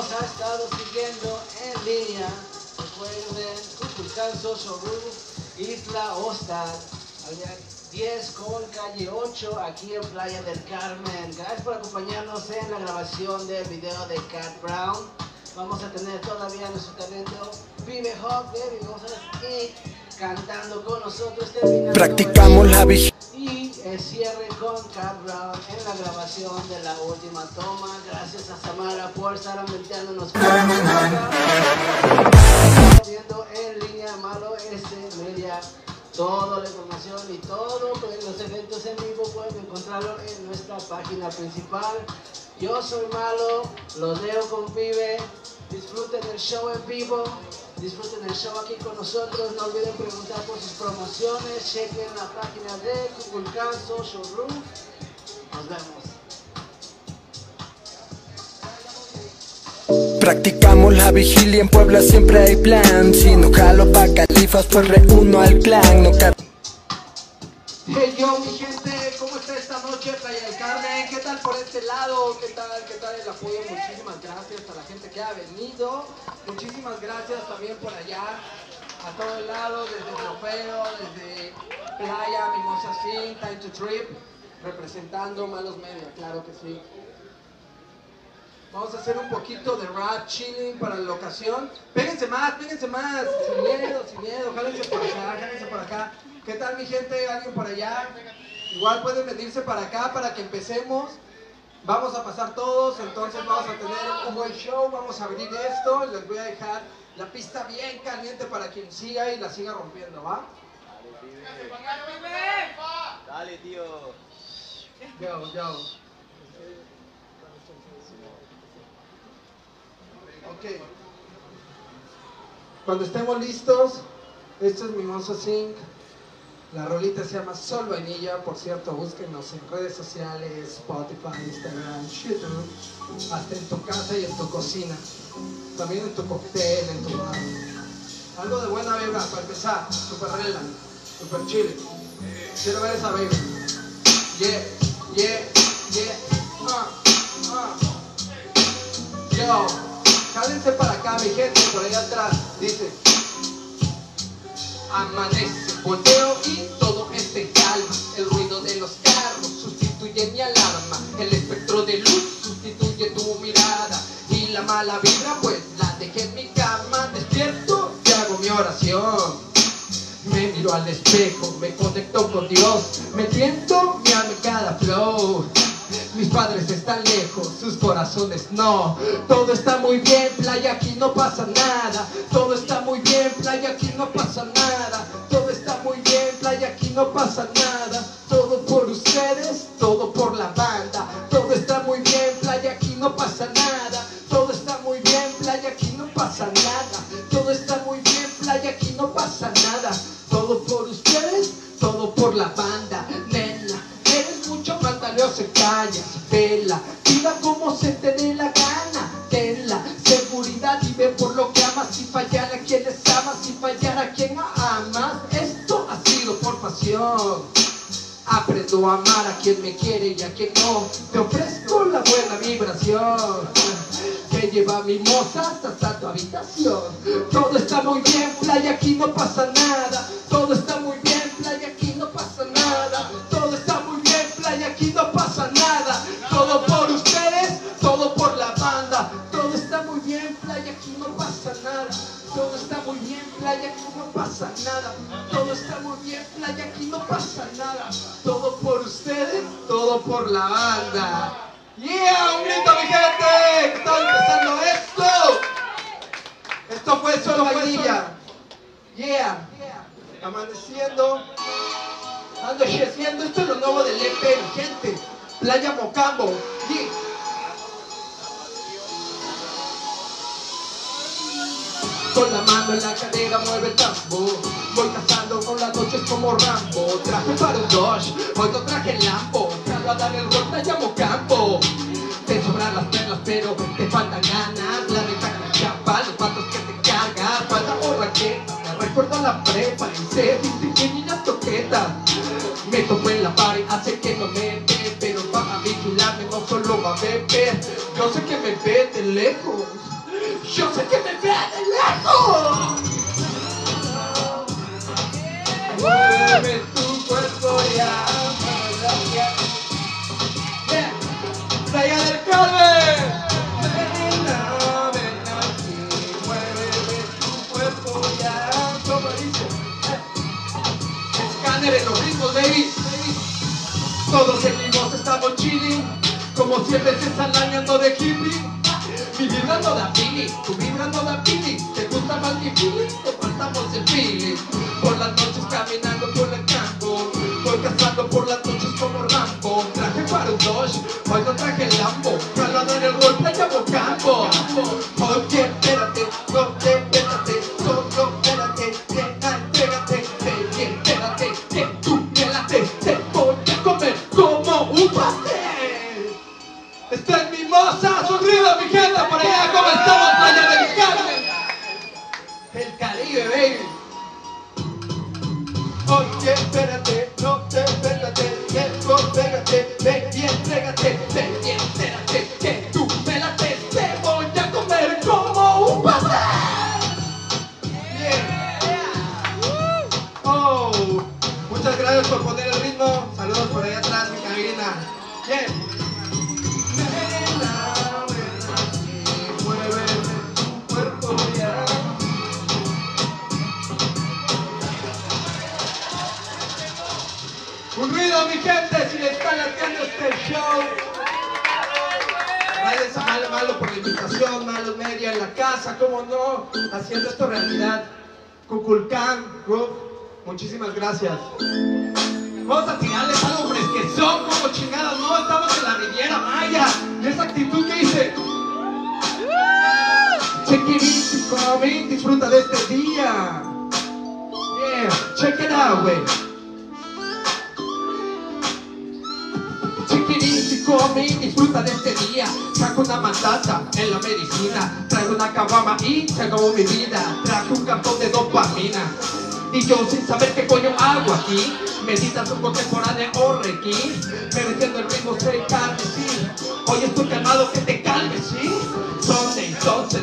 nos ha estado siguiendo en línea. Recuerden, Cuculcán Social Roof, Isla área 10 con calle 8, aquí en Playa del Carmen. Gracias por acompañarnos en la grabación del video de Cat Brown. Vamos a tener todavía nuestro talento Pibe Hop, Baby González y cantando con nosotros. terminando Practicamos la vigilancia. El cierre con Cat Brown en la grabación de la última toma. Gracias a Samara por estar ambientándonos. Viendo en línea Malo este Media toda la información y todo pues, los eventos en vivo pueden encontrarlo en nuestra página principal. Yo soy Malo, los leo con Pibe. Disfruten el show en vivo, disfruten el show aquí con nosotros. No olviden preguntar por sus promociones. Chequen la página de Kukulkan Social Roof. Nos vemos. Practicamos la vigilia en Puebla, siempre hay plan. Si no jalo pa' califas, pues reúno al clan. No Hey yo mi gente, ¿cómo está esta noche Playa del Carmen? ¿Qué tal por este lado? ¿Qué tal? ¿Qué tal el apoyo? Muchísimas gracias a la gente que ha venido. Muchísimas gracias también por allá, a todo el lado, desde Trofeo, desde Playa, Mimosa Sin, Time to Trip, representando Malos Media, claro que sí. Vamos a hacer un poquito de rap chilling para la ocasión. Péguense más, péguense más, sin miedo, sin miedo, jálense por acá, jálense por acá. ¿Qué tal mi gente? ¿Alguien por allá? Igual pueden venirse para acá para que empecemos. Vamos a pasar todos, entonces vamos a tener un buen show, vamos a abrir esto, les voy a dejar la pista bien caliente para quien siga y la siga rompiendo, ¿va? Dale, tío. Yo, yo. Ok. Cuando estemos listos, esto es Mimosa Sync. La rolita se llama Sol Vainilla. Por cierto, búsquenos en redes sociales, Spotify, Instagram, YouTube, hasta en tu casa y en tu cocina. También en tu cóctel, en tu bar. Algo de buena vibra para empezar. Super rela, super chile. Quiero ver esa baby. Yeah, yeah, yeah. Ah, ah. Yo, cálense para acá, mi gente, por ahí atrás. Dice. Amanece, volteo y todo está en calma. El ruido de los carros sustituye mi alarma. El espectro de luz sustituye tu mirada. Y la mala vibra, pues la dejé en mi cama. Despierto y hago mi oración. Me miro al espejo, me conecto con Dios, me tiento, me amo en cada flow. Mis padres están lejos, sus corazones no. Todo está muy bien, playa, aquí no pasa nada. Todo está muy bien, playa, aquí no pasa nada. Todo está muy bien, playa, aquí no pasa nada. Todo por ustedes, todo por la banda. Amar a quien me quiere y a quien no. Te ofrezco la buena vibración que lleva mimosas hasta tu habitación. Todo está muy bien, playa, aquí no pasa nada. Todo está por la banda. ¡Yeah! ¡Un grito, mi gente! ¡Está empezando esto! Esto fue solo vainilla. ¡Yeah! Amaneciendo. Ando creciendo. Esto es lo nuevo del EP, mi gente. Playa Mocambo. Yeah. Con la mano en la cadera mueve el tambor Voy cazando con las noches como Rambo Traje para un Dodge, hoy no traje el Lambo a dar el rol llamo campo. Te sobran las perlas, pero te faltan ganas. La ventaja la chapa, los patos que te cargan. Falta morra que recuerda la prepa. Y se viste que niñas toquetas. Me topo en la pared, hace que no me ve. Pero para vigilarme no solo va a beber. Yo sé que me ve de lejos. Yo sé que me ve de lejos. Dame tu cuerpo ya, dice. Eh. Escáner en los ritmos, baby. Todos seguimos, estamos chilling. Como siempre se están dañando de hippie. Mi vibra no da feeling, tu vibra no da feeling. ¿Te gusta más mi feeling? Compartamos el feeling. Por las noches caminando por el campo. Voy cazando por las noches como Rambo. Traje para un Dodge, hoy no traje el Lambo. Calado en el golpe llamo campo. Oye, no te Oye, espérate, no te espérate, llego, pégate, ven y entrégate, ven y entérate, que tú me late, te voy a comer como un pastel. Bien. Oh, muchas gracias por poner el ritmo. Saludos por allá atrás, mi cabina. Bien. Mi gente, si le están haciendo este show. A Malo Malo por la invitación, Malo Media en la casa, cómo no, haciendo esto realidad. Cuculcán, Group, muchísimas gracias. Vamos a tirarles algo fresquezón, como chingadas, no, estamos en la Riviera Maya. Esa actitud que dice. Check easy, coming, disfruta de este día. Yeah, check it out, wey. Disfruta de este día. Saco una matata en la medicina. Traigo una caguama y se acabó mi vida. Traje un cartón de dopamina. Y yo sin saber qué coño hago aquí. Meditación contemporánea o reiki. Me metiendo el ritmo, soy carmesí. Hoy estoy calmado, que te calmes, ¿sí? Sunday, entonces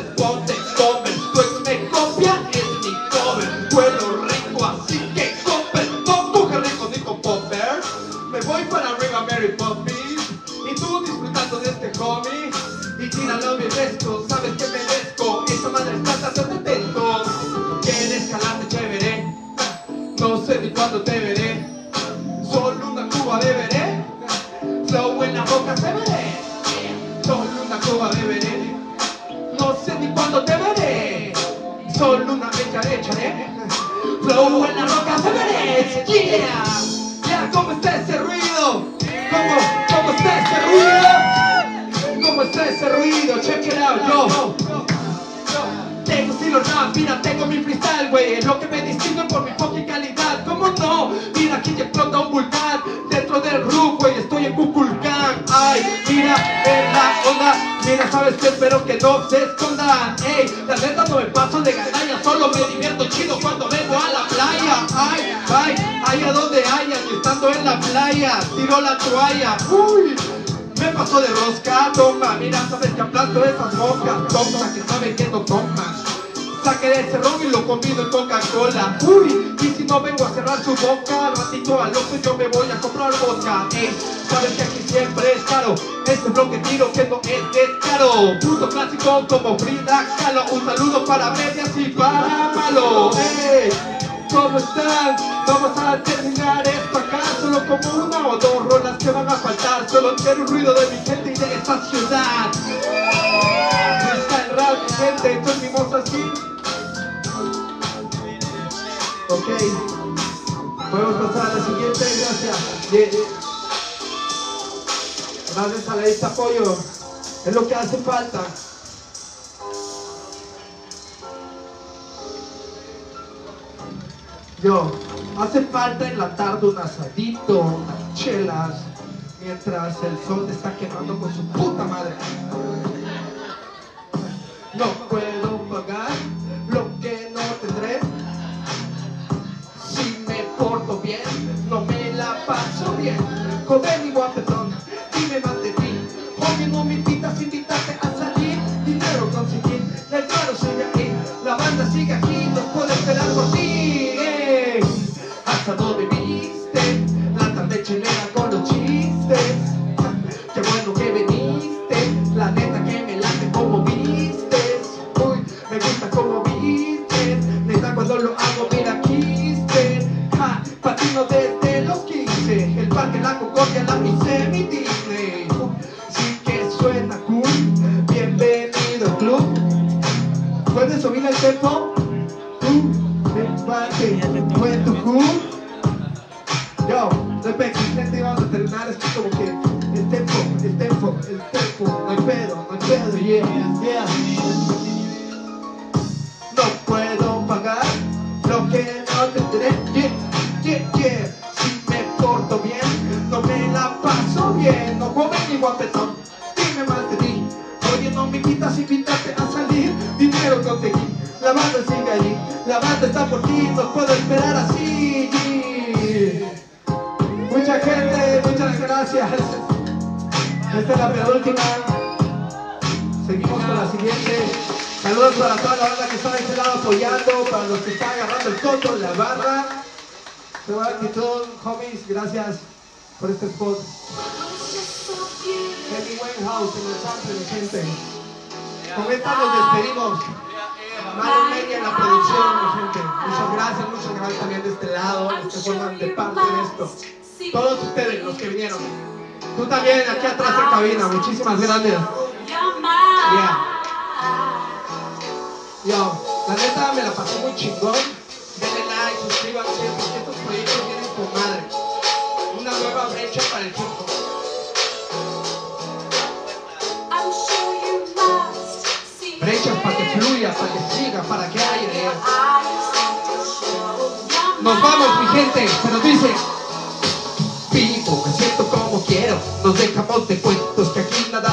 Mira, sabes que espero que no se escondan. Ey, la neta no me paso de gandalla Solo me divierto chido cuando vengo a la playa. Ay, ay, ay, a donde hayan estando en la playa, tiro la toalla. Uy, me pasó de rosca, toma, mira, sabes que aplasto esas moscas, toma, que está vendiendo tomas. Saqué ese ron y lo combino en Coca-Cola. Uy, y si no vengo a cerrar su boca, al ratito al otro yo me voy a comprar vodka. Ey, sabes que aquí siempre es caro, este es lo que tiro que no es descaro. Puto clásico como Frida Kahlo, un saludo para medias y para malo. Ey, ¿Cómo están? Vamos a terminar esto acá Solo como una o dos rolas que van a faltar Solo quiero un ruido de mi gente y de esta ciudad gente, esto es mi así Ok. Podemos pasar a la siguiente, gracias. A la lista apoyo. Es lo que hace falta. Yo, hace falta en la tarde un asadito, unas chelas, mientras el sol te está quemando con su puta madre. No puedo paso bien. Joven y guapetón, dime más de ti. Hoy no me invitas, invitaste a salir. Dinero conseguí, el paro sigue aquí. La banda sigue aquí, no puedo esperar por ti. Hasta donde viniste La tarde chilena con los chistes Qué bueno que viniste. La neta que me late como vistes. Uy, me gusta como vistes. Neta cuando lo hago bien. Para toda la banda que está de este lado apoyando, para los que están agarrando el coto en la barra. Buena actitud, homies, gracias por este spot. Henry House en el sample, mi gente. Con esta nos despedimos. Mario Media en la producción, mi gente. Muchas gracias, muchas gracias también de este lado, los que forman de parte de esto. Todos ustedes, los que vinieron. Tú también, aquí atrás en cabina. Muchísimas gracias. Yeah. Yo, la neta me la pasé muy chingón. Denle like, suscríbanse, porque estos proyectos vienen con madre. Una nueva brecha para el tiempo. Brechas para que fluya, para que siga, para que haya. Nos vamos, mi gente, pero dice. Vivo, me siento como quiero. Nos dejamos de cuentos que aquí nada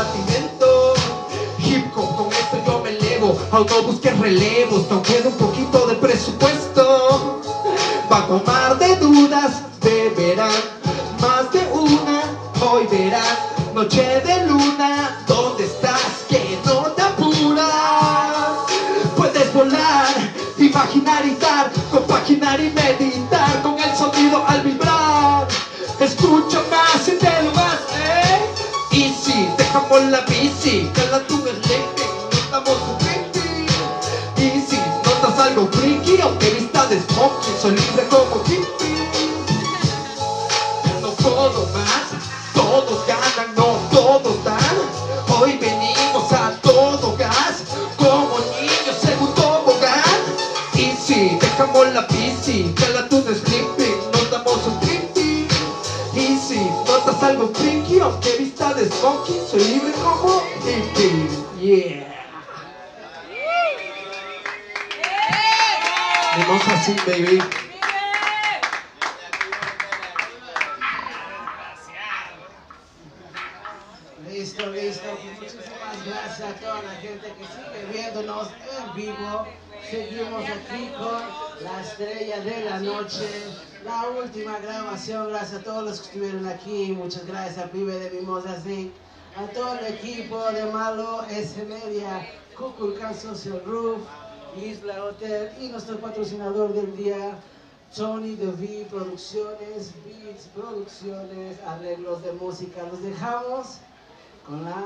Aún no busques relevos, no queda un poquito de presupuesto. Bajo mar de dudas, soy libre como hippie. No puedo más, todos ganan, no todos dan. Hoy venimos a todo gas, como niños en un tobogán. Y si dejamos la bici, que la tuve sleeping, nos damos un trippy. Y notas algo friki, aunque vista de smoking, soy libre como hippie. Yeah. Así, baby. Listo, listo. Muchísimas gracias a toda la gente que sigue viéndonos en vivo. Seguimos aquí con la estrella de la noche. La última grabación. Gracias a todos los que estuvieron aquí. Muchas gracias a Pibe de Mimosas Zinc. A todo el equipo de Malo S Media, Kukulkan Social Roof, Isla Hotel y nuestro patrocinador del día, Tony DeV Producciones, Beats Producciones, arreglos de música. Los dejamos con la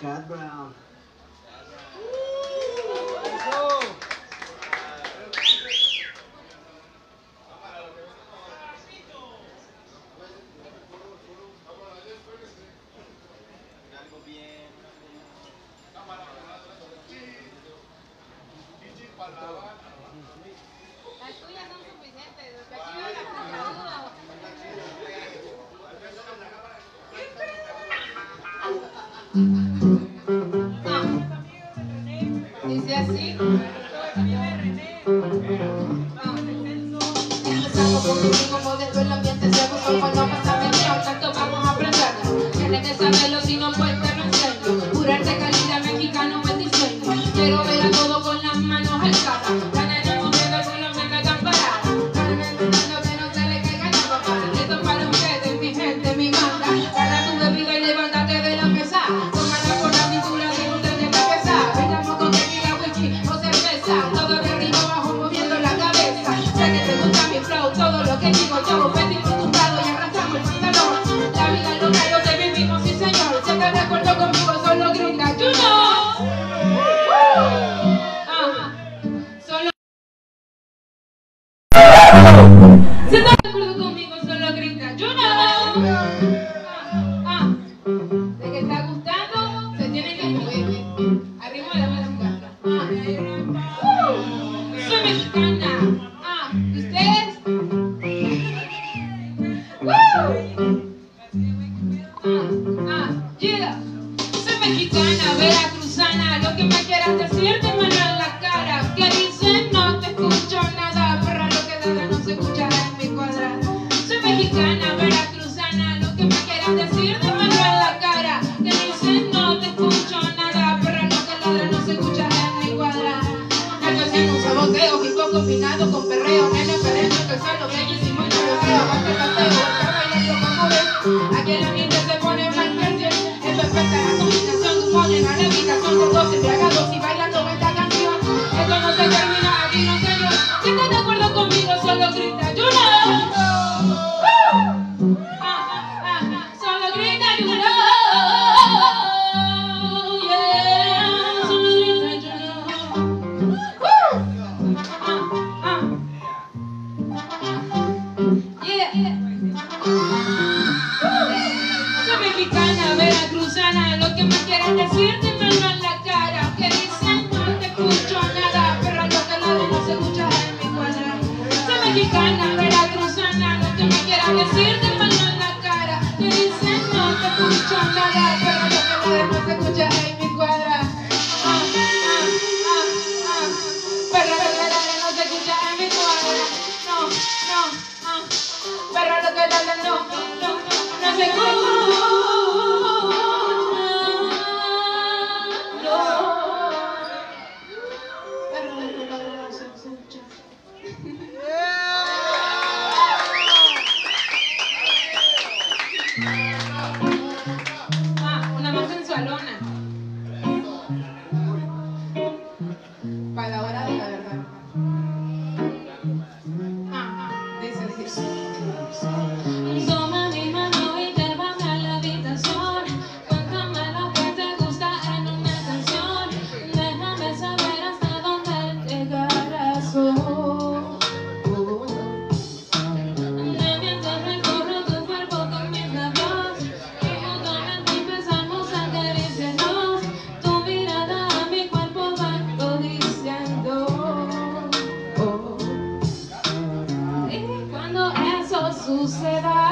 Cat Brown. Las tuyas son suficientes, los que aquí no las Pero lo que no, no, no, no se cura. suceda.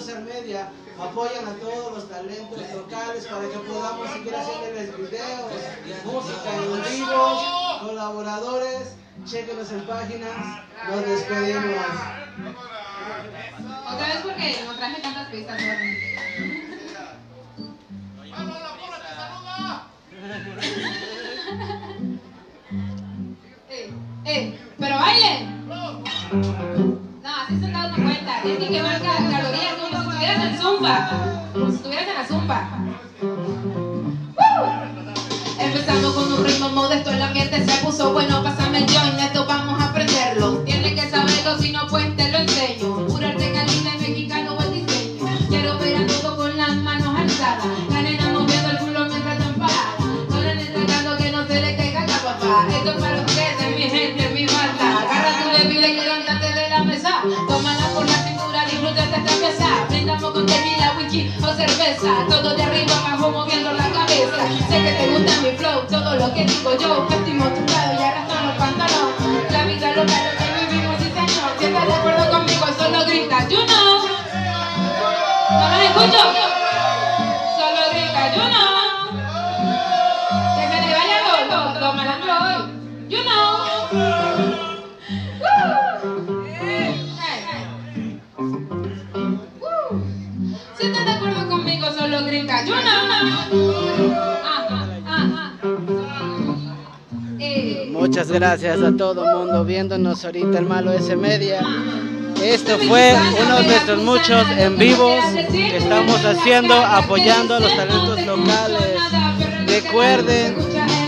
Social Media apoyan a todos los talentos locales para que podamos seguir haciéndoles videos, música en vivo, colaboradores. Chequenos en páginas. Nos despedimos. Otra vez porque no traje tantas pistas. ¡Vamos, la bola te saluda! Eh, eh, pero bailen. No, así sentados no cuenta. Tienes que quemar cada caloría como si estuvieras en zumba. Como si estuvieras en la zumba. ¡Woo! Empezamos con un ritmo modesto, el ambiente se puso bueno, pásame el joint, Brindamos con tequila, whisky o cerveza. Todo de arriba abajo moviendo la cabeza. Sé que te gusta mi flow, todo lo que digo yo. Vestimos tu lado y arrastran los pantalones. La vida lo que vivimos, sí señor. Si estás de acuerdo conmigo, solo grita, you know. No los escucho. Eh. Muchas gracias a todo el mundo viéndonos ahorita el malo S Media. Esto fue uno de nuestros muchos en vivos que estamos haciendo apoyando a los talentos locales. Recuerden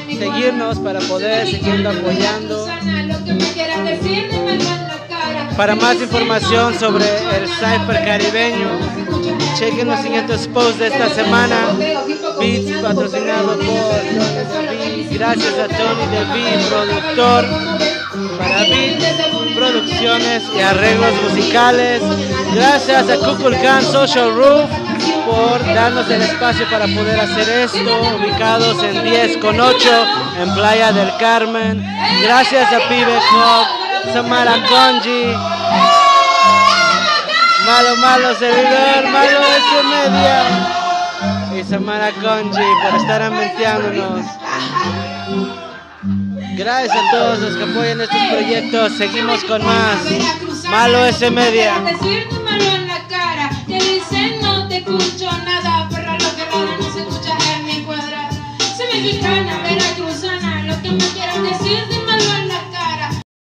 seguirnos para poder seguir apoyando. Para más información sobre el Cypher caribeño, chequen los siguientes posts de esta semana. Beats patrocinado por. Gracias a Tony DeVee, productor para Beats, producciones y arreglos musicales. Gracias a Kukulkan Social Roof por darnos el espacio para poder hacer esto, ubicados en 10 con 8 en Playa del Carmen. Gracias a Pibe Club, Samara Conji, Malo Malo Servidor, Malo S Media y Samara Conji por estar ambientándonos. Gracias a todos los que apoyan estos proyectos. Seguimos con más. Malo S Media.